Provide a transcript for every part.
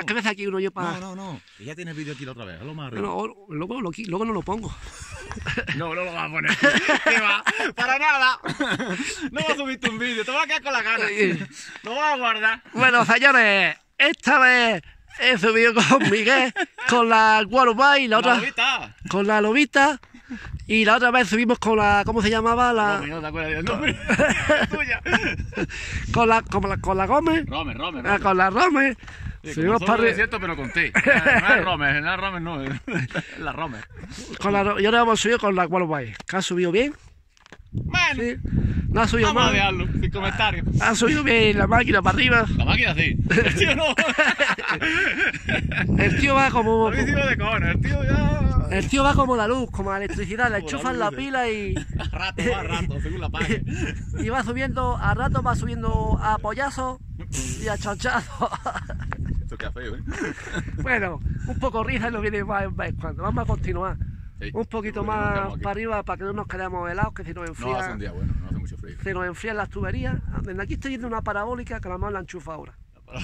Es que me hace aquí uno yo para. No, no, no. Que ya tienes vídeo aquí la otra vez. Hazlo más arriba. Luego, luego, lo luego no lo pongo. No, no lo vas a poner. ¿Qué va? Para nada. No vas a subir un vídeo. Te vas a quedar con la gana. Lo vas a guardar. Bueno, señores, esta vez he subido con Miguel, con la Guarubay y la otra. La lobita. con la lobita y la otra vez subimos con la ¿cómo se llamaba? la Romer, no te acuerdas del nombre. Tuya. con la con la, con la Gómez Romer. ah, con la Rome Como para solo arri- cierto, pero conté. No es Romer, no es Romer, no. Es la Romer. con la yo le hemos subido con la Guarubay que ha subido bien Bueno, sí no ha subido vamos a mal dejarlo, sin comentarios. ha subido bien la máquina para arriba La máquina sí. El tío no. el tío va como sí me de cojones. El tío ya. el tío va como la luz como la electricidad le la enchufan luz, la sí. pila y, A rato, va a rato, según la pague. y va subiendo a rato va subiendo a pollazo y a chanchazo Feo, ¿eh? Bueno, un poco risa no viene más en vez cuando. Vamos a continuar. Sí. Un poquito más para arriba para que no nos quedemos helados, que si nos No hace un enfrían, día bueno, no hace mucho frío. se nos enfrían las tuberías. Desde aquí estoy yendo una parabólica que la mejor la enchufa ahora.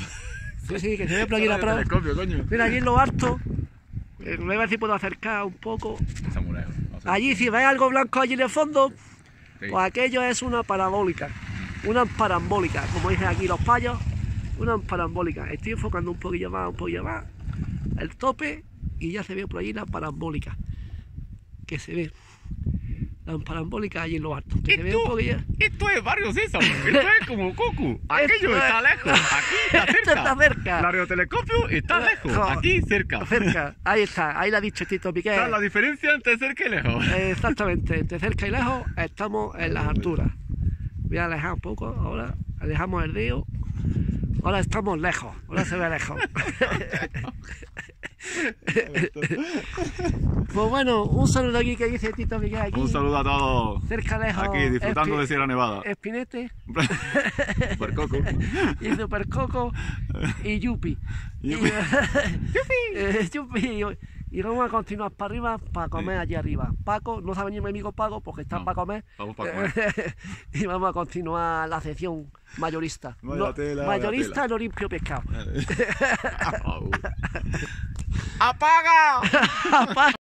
Sí, sí, que se ve por aquí la. Mira, aquí en lo harto. Eh, voy a ver si puedo acercar un poco. Allí, si veis algo blanco allí en el fondo, Sí. pues aquello es una parabólica. Una parambólica, como dicen aquí los payos. Una parambólica. Estoy enfocando un poquillo más, un poquillo más. El tope y ya se ve por allí la parambólica. Que se ve. La parambólica allí en lo alto. Que se ve un poquillo. Esto es Barrio Sésamo, esto es como Coco. Aquello está es- lejos, aquí está Esto cerca. está cerca. El radiotelescopio está lejos, aquí cerca. Cerca. Ahí está. Ahí la ha dicho Tito Piqué. Está la diferencia entre cerca y lejos. Exactamente, entre cerca y lejos estamos en las alturas. Voy a alejar un poco, ahora alejamos el río. Ahora estamos lejos, ahora se ve lejos. pues bueno, un saludo aquí que dice Tito Miguel aquí. Un saludo a todos. Cerca lejos. Aquí disfrutando Espi- de Sierra Nevada. Espinete Super Coco. y Super Coco y Yupi. Yupi. Y, eh, Yupi. Y, vamos a continuar para arriba para comer allí arriba. Paco, no sabe ni mi amigo Paco porque está No, para comer. vamos para comer. y vamos a continuar la sección mayorista. Vaya No, tela, vaya mayorista tela. no limpio pescado. ¡Apaga! Apa-